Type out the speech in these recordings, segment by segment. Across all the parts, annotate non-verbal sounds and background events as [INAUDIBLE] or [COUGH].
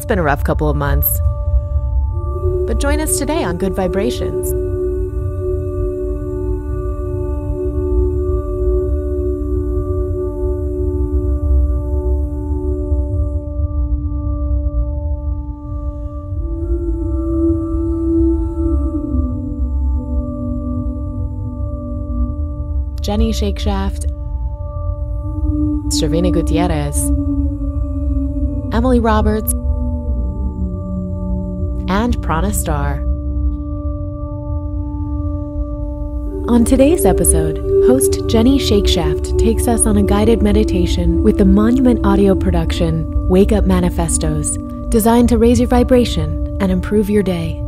It's been a rough couple of months. But join us today on Good Vibrations. Jenny Shakeshaft, Sharina Gutierrez, Emily Roberts, and Pranna Star. On today's episode, host Jenny Shakeshaft takes us on a guided meditation with the Monument audio production Wake Up Manifestos, designed to raise your vibration and improve your day.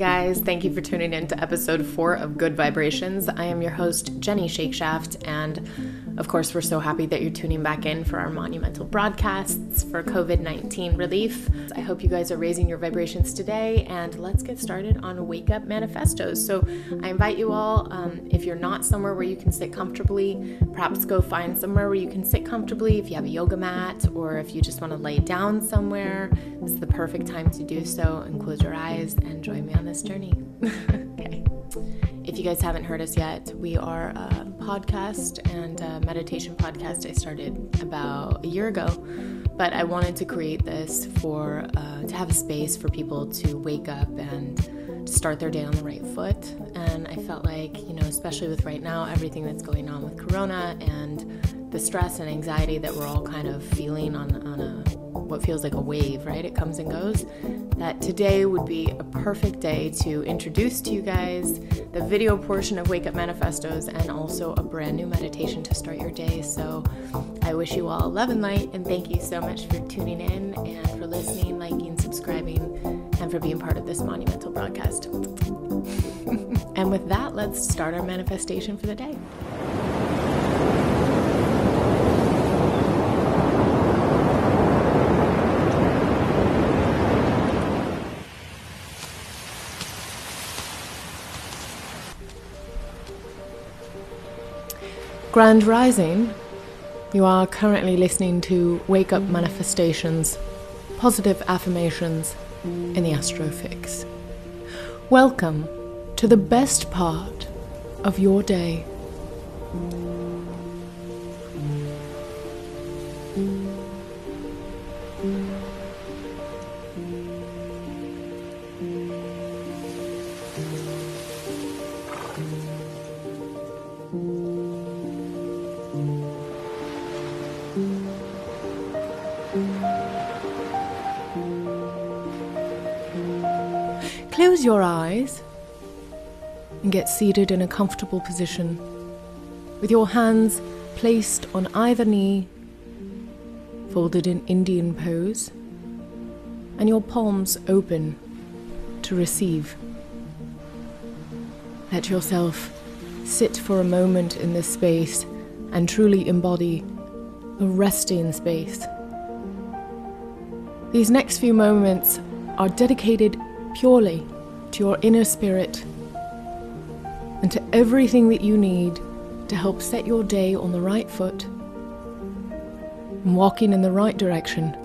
Guys, thank you for tuning in to episode four of Good Vibrations. I am your host, Jenny Shakeshaft, and of course, we're so happy that you're tuning back in for our monumental broadcasts for COVID 19 relief. I hope you guys are raising your vibrations today, and let's get started on Wake Up Manifestos. So, I invite you all, um, if you're not somewhere where you can sit comfortably, perhaps go find somewhere where you can sit comfortably. If you have a yoga mat, or if you just want to lay down somewhere, this is the perfect time to do so. And close your eyes and join me on this journey. [LAUGHS] okay. If you guys haven't heard us yet, we are a podcast and a meditation podcast I started about a year ago. But I wanted to create this for uh, to have a space for people to wake up and start their day on the right foot. And I felt like, you know, especially with right now, everything that's going on with Corona and the stress and anxiety that we're all kind of feeling on, on a what feels like a wave, right? It comes and goes. That today would be a perfect day to introduce to you guys the video portion of Wake Up Manifestos and also a brand new meditation to start your day. So I wish you all love and light, and thank you so much for tuning in and for listening, liking, subscribing, and for being part of this monumental broadcast. [LAUGHS] and with that, let's start our manifestation for the day. Grand Rising, you are currently listening to Wake Up Manifestations, positive affirmations in the Astrofix. Welcome to the best part of your day. Close your eyes and get seated in a comfortable position with your hands placed on either knee, folded in Indian pose, and your palms open to receive. Let yourself sit for a moment in this space and truly embody a resting space. These next few moments are dedicated purely to your inner spirit and to everything that you need to help set your day on the right foot and walking in the right direction.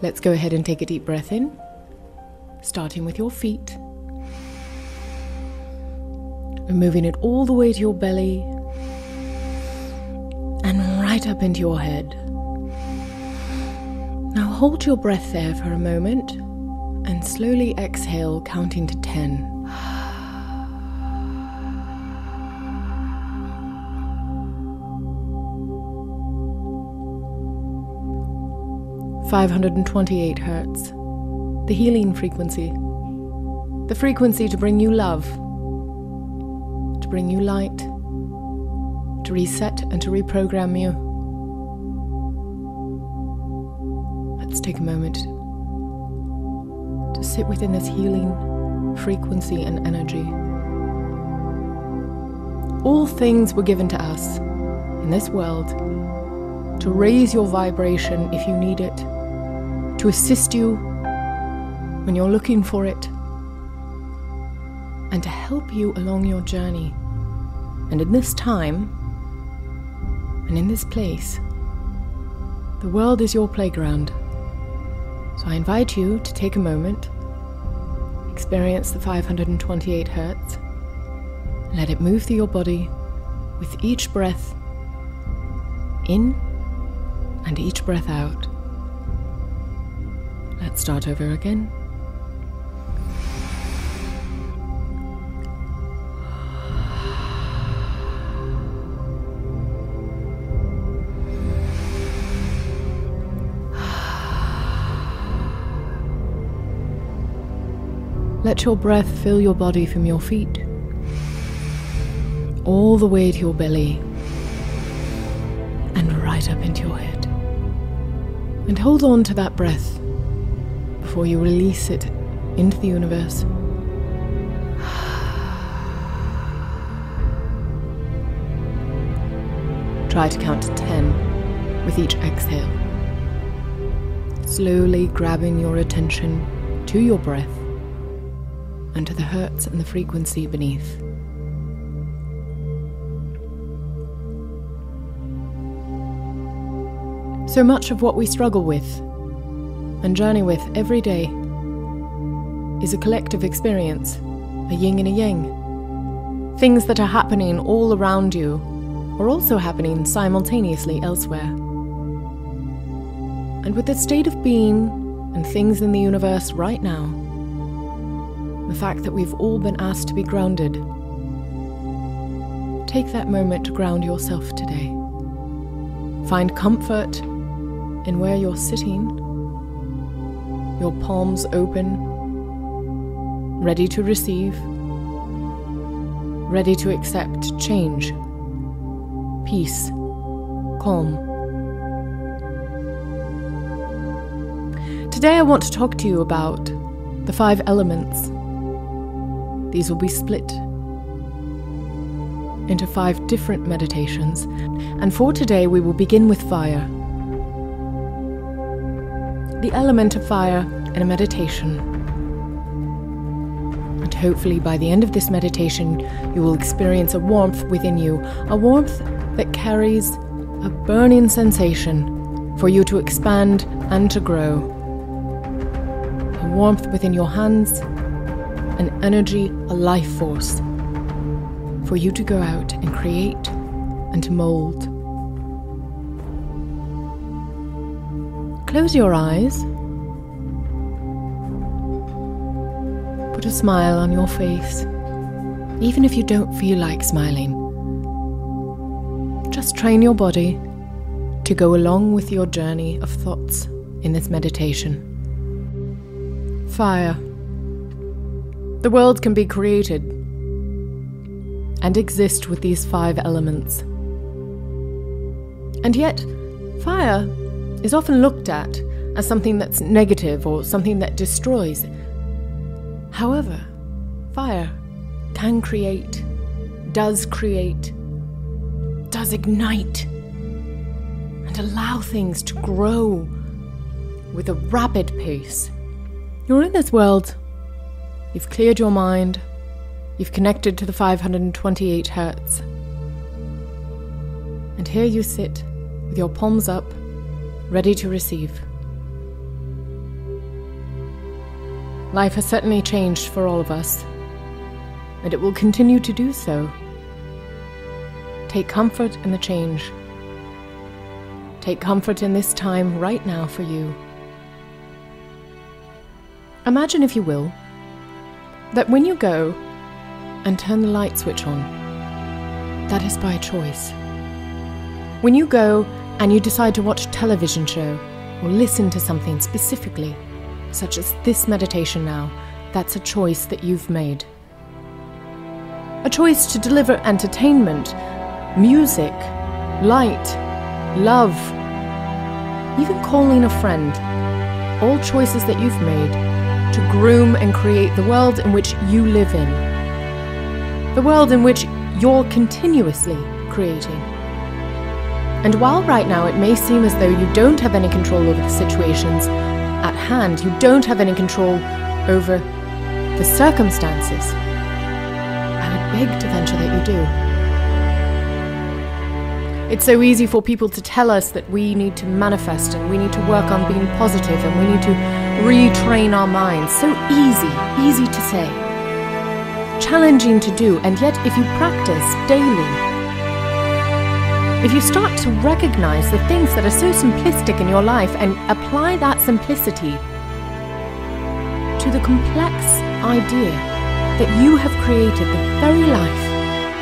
Let's go ahead and take a deep breath in, starting with your feet. And moving it all the way to your belly and right up into your head. Now hold your breath there for a moment and slowly exhale, counting to 10. Five hundred and twenty-eight hertz, the healing frequency, the frequency to bring you love, to bring you light, to reset and to reprogram you. Let's take a moment to sit within this healing frequency, and energy. All things were given to us in this world to raise your vibration if you need it, to assist you when you're looking for it, and to help you along your journey. And in this time, and in this place, the world is your playground. So I invite you to take a moment, experience the 528 hertz, let it move through your body with each breath in and each breath out. Let's start over again. Let your breath fill your body from your feet all the way to your belly and right up into your head. And hold on to that breath before you release it into the universe. Try to count to 10 with each exhale. Slowly grabbing your attention to your breath and to the hertz and the frequency beneath. So much of what we struggle with and journey with every day is a collective experience, a yin and a yang. Things that are happening all around you are also happening simultaneously elsewhere. And with the state of being and things in the universe right now, the fact that we've all been asked to be grounded, take that moment to ground yourself today. Find comfort in where you're sitting your palms open, ready to receive, ready to accept change, peace, calm. Today, I want to talk to you about the five elements. These will be split into five different meditations, and for today, we will begin with fire the element of fire in a meditation. And hopefully, by the end of this meditation, you will experience a warmth within you, a warmth that carries a burning sensation for you to expand and to grow. A warmth within your hands, an energy, a life force for you to go out and create and to mold. Close your eyes. Put a smile on your face, even if you don't feel like smiling. Just train your body to go along with your journey of thoughts in this meditation. Fire. The world can be created and exist with these five elements. And yet, fire is often looked at as something that's negative or something that destroys. However, fire can create, does create, does ignite, and allow things to grow with a rapid pace. You're in this world, you've cleared your mind, you've connected to the 528 hertz. And here you sit with your palms up ready to receive. Life has certainly changed for all of us, and it will continue to do so. Take comfort in the change. Take comfort in this time right now for you. Imagine, if you will, that when you go and turn the light switch on, that is by choice. When you go and you decide to watch a television show or listen to something specifically, such as this meditation now, that's a choice that you've made. A choice to deliver entertainment, music, light, love, even calling a friend. All choices that you've made to groom and create the world in which you live in. The world in which you're continuously creating. And while right now it may seem as though you don't have any control over the situations at hand, you don't have any control over the circumstances, I would beg to venture that you do. It's so easy for people to tell us that we need to manifest and we need to work on being positive and we need to retrain our minds. So easy, easy to say. Challenging to do, and yet if you practice daily, if you start to recognize the things that are so simplistic in your life and apply that simplicity to the complex idea that you have created the very life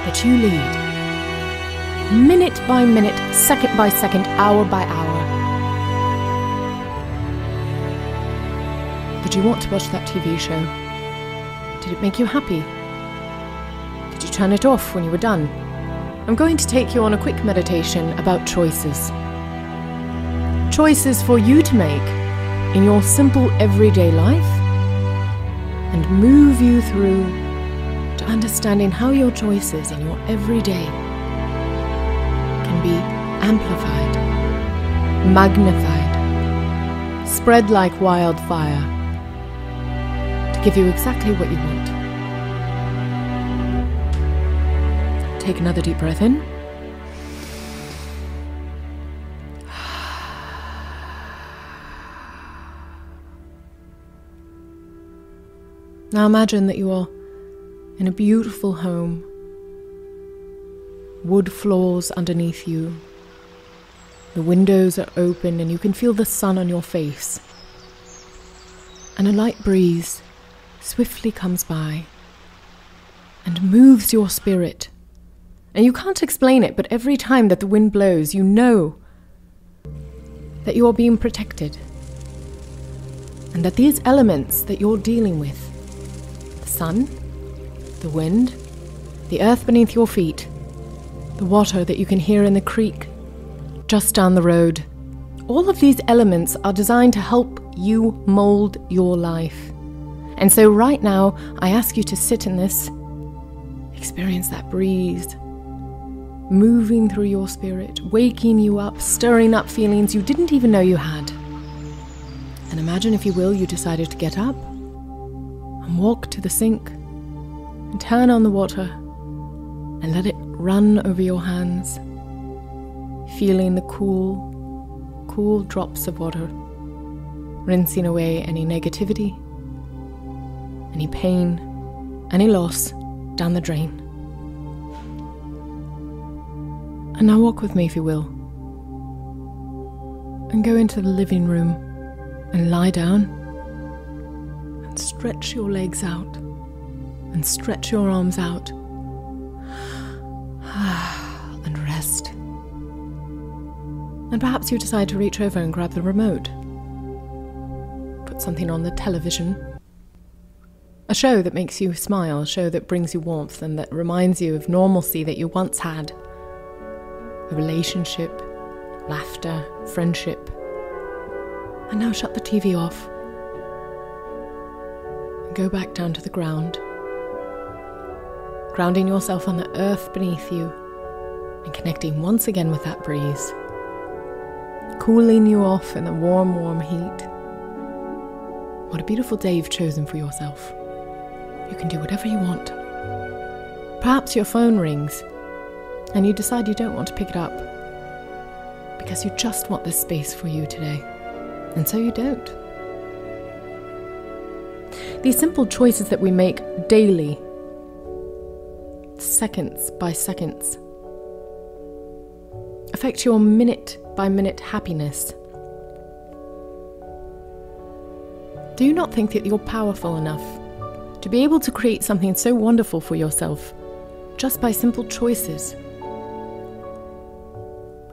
that you lead, minute by minute, second by second, hour by hour. Did you want to watch that TV show? Did it make you happy? Did you turn it off when you were done? I'm going to take you on a quick meditation about choices. Choices for you to make in your simple everyday life and move you through to understanding how your choices in your everyday can be amplified, magnified, spread like wildfire give you exactly what you want. Take another deep breath in. Now imagine that you are in a beautiful home, wood floors underneath you. The windows are open and you can feel the sun on your face. And a light breeze swiftly comes by and moves your spirit. And you can't explain it, but every time that the wind blows, you know that you are being protected. And that these elements that you're dealing with the sun, the wind, the earth beneath your feet, the water that you can hear in the creek just down the road. All of these elements are designed to help you mold your life. And so, right now, I ask you to sit in this, experience that breeze, moving through your spirit, waking you up, stirring up feelings you didn't even know you had. And imagine, if you will, you decided to get up and walk to the sink and turn on the water and let it run over your hands, feeling the cool, cool drops of water, rinsing away any negativity, any pain, any loss down the drain. And now walk with me, if you will, and go into the living room and lie down and stretch your legs out and stretch your arms out [SIGHS] and rest. And perhaps you decide to reach over and grab the remote. Put something on the television. A show that makes you smile, a show that brings you warmth and that reminds you of normalcy that you once had. A relationship, laughter, friendship. And now shut the TV off And go back down to the ground, grounding yourself on the earth beneath you and connecting once again with that breeze, cooling you off in the warm, warm heat. What a beautiful day you've chosen for yourself. You can do whatever you want. Perhaps your phone rings and you decide you don't want to pick it up because you just want this space for you today. And so you don't. These simple choices that we make daily, seconds by seconds, affect your minute by minute happiness. Do you not think that you're powerful enough to be able to create something so wonderful for yourself just by simple choices?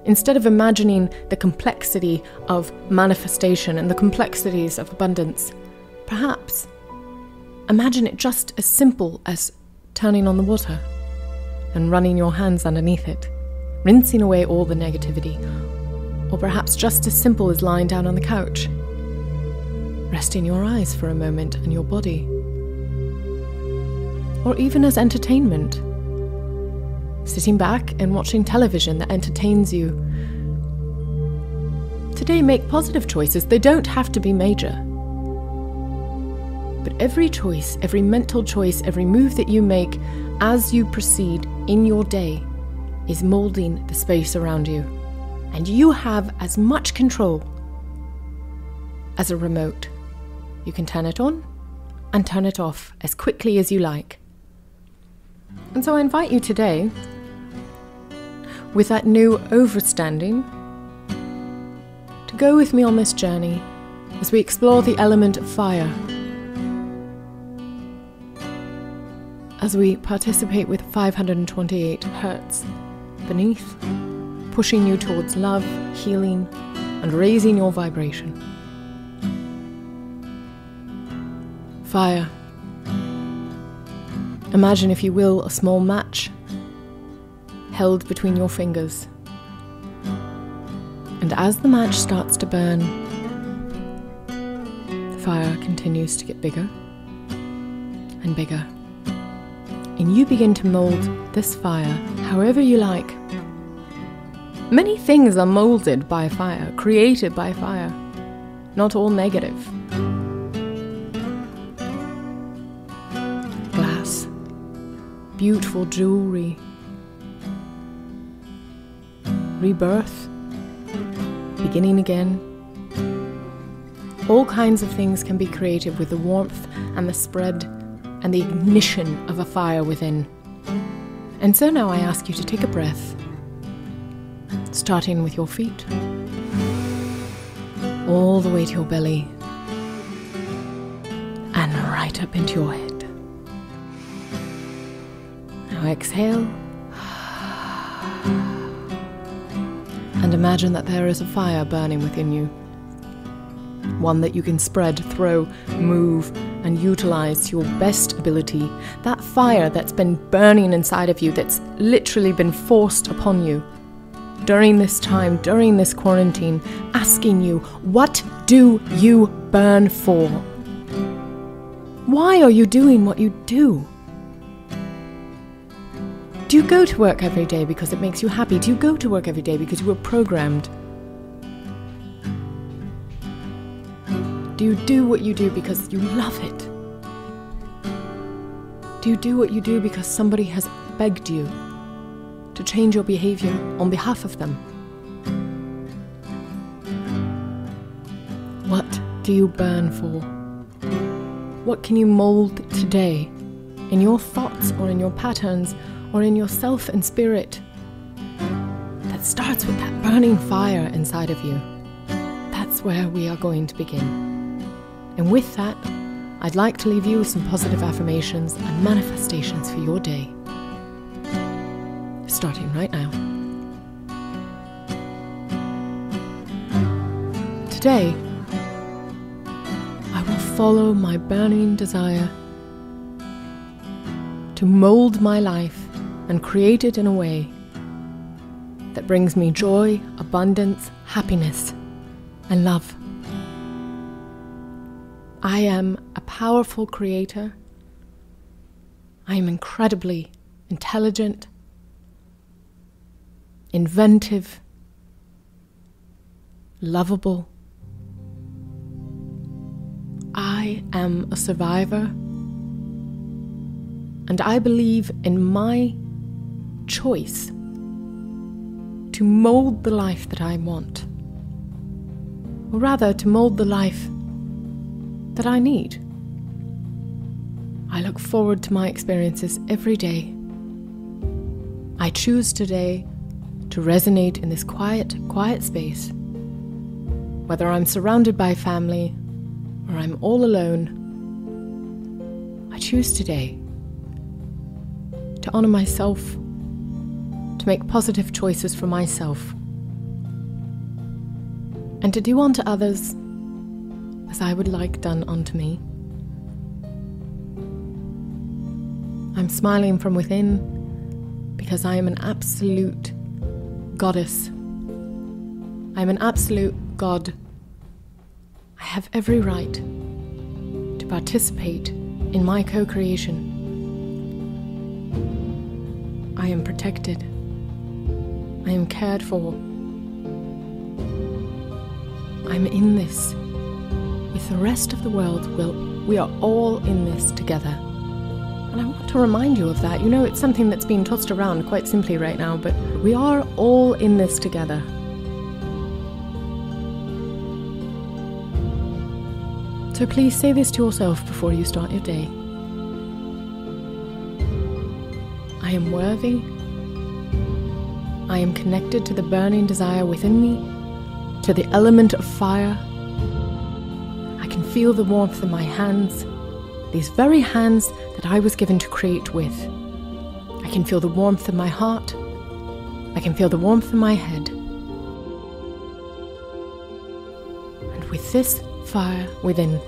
Instead of imagining the complexity of manifestation and the complexities of abundance, perhaps Imagine it just as simple as turning on the water and running your hands underneath it, rinsing away all the negativity, or perhaps just as simple as lying down on the couch resting your eyes for a moment and your body, or even as entertainment, sitting back and watching television that entertains you. Today, make positive choices, they don't have to be major. But every choice, every mental choice, every move that you make as you proceed in your day is molding the space around you. And you have as much control as a remote. You can turn it on and turn it off as quickly as you like. And so I invite you today, with that new overstanding, to go with me on this journey as we explore the element of fire. As we participate with 528 hertz beneath, pushing you towards love, healing, and raising your vibration. Fire. Imagine, if you will, a small match held between your fingers. And as the match starts to burn, the fire continues to get bigger and bigger. And you begin to mold this fire however you like. Many things are molded by fire, created by fire, not all negative. Beautiful jewelry, rebirth, beginning again. All kinds of things can be created with the warmth and the spread and the ignition of a fire within. And so now I ask you to take a breath, starting with your feet, all the way to your belly, and right up into your head. Exhale. And imagine that there is a fire burning within you. One that you can spread, throw, move, and utilize to your best ability. That fire that's been burning inside of you, that's literally been forced upon you during this time, during this quarantine, asking you, What do you burn for? Why are you doing what you do? Do you go to work every day because it makes you happy? Do you go to work every day because you were programmed? Do you do what you do because you love it? Do you do what you do because somebody has begged you to change your behavior on behalf of them? What do you burn for? What can you mold today in your thoughts or in your patterns or in yourself and spirit that starts with that burning fire inside of you. That's where we are going to begin. And with that, I'd like to leave you with some positive affirmations and manifestations for your day. Starting right now. Today, I will follow my burning desire to mold my life and created in a way that brings me joy, abundance, happiness, and love. I am a powerful creator. I am incredibly intelligent, inventive, lovable. I am a survivor, and I believe in my choice to mold the life that I want, or rather, to mold the life that I need. I look forward to my experiences every day. I choose today to resonate in this quiet, quiet space. Whether I'm surrounded by family or I'm all alone, I choose today to honor myself make positive choices for myself, and to do unto others as I would like done unto me. I'm smiling from within because I am an absolute goddess. I'm an absolute God. I have every right to participate in my co creation. I am protected. I am cared for. I'm in this. With the rest of the world, we'll, we are all in this together. And I want to remind you of that. You know, it's something that's being tossed around quite simply right now, but we are all in this together. So please say this to yourself before you start your day. I am worthy. I am connected to the burning desire within me, to the element of fire. I can feel the warmth in my hands, these very hands that I was given to create with. I can feel the warmth in my heart. I can feel the warmth in my head. And with this fire within,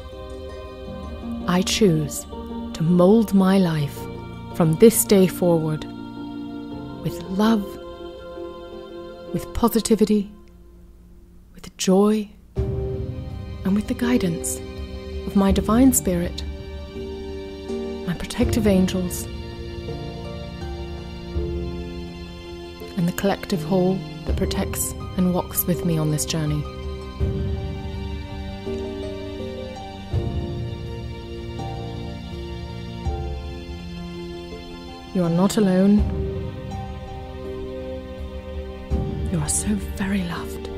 I choose to mold my life from this day forward with love, with positivity, with joy, and with the guidance of my divine spirit, my protective angels, and the collective whole that protects and walks with me on this journey. You are not alone. Are so very loved.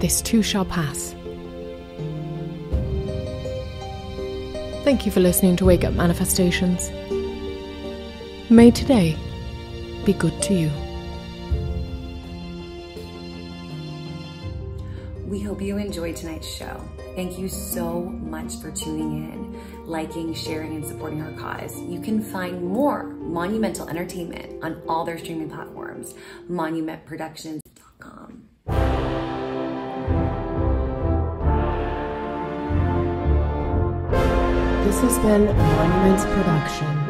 This too shall pass. Thank you for listening to Wake Up Manifestations. May today be good to you. We hope you enjoyed tonight's show. Thank you so much for tuning in, liking, sharing, and supporting our cause. You can find more Monumental Entertainment on all their streaming platforms, monumentproductions.com. This has been a Monuments Production.